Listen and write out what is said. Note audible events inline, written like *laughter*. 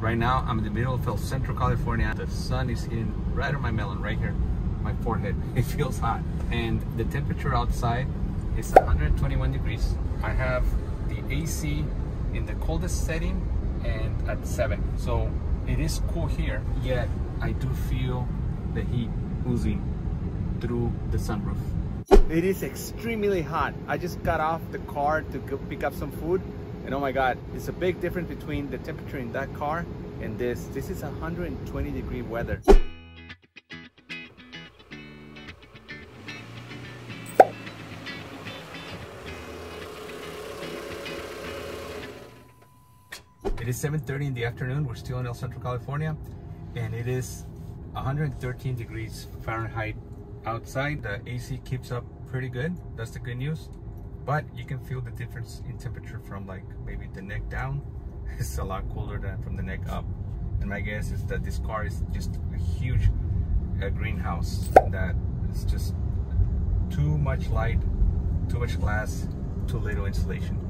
Right now, I'm in the middle of El Centro California. The sun is hitting right on my melon, right here, my forehead. *laughs* It feels hot. And the temperature outside is 121 degrees. I have the AC in the coldest setting and at 7. So it is cool here, yet I do feel the heat oozing through the sunroof. It is extremely hot. I just got off the car to pick up some food and oh my god, it's a big difference between the temperature in that car and this. This is 120 degree weather. It is 7.30 in the afternoon. We're still in El Centro, California. And it is 113 degrees Fahrenheit outside. The AC keeps up pretty good. That's the good news. But you can feel the difference in temperature from like maybe the neck down. *laughs* It's a lot cooler than from the neck up. And my guess is that this car is just a huge uh, greenhouse that is just too much light, too much glass, too little insulation.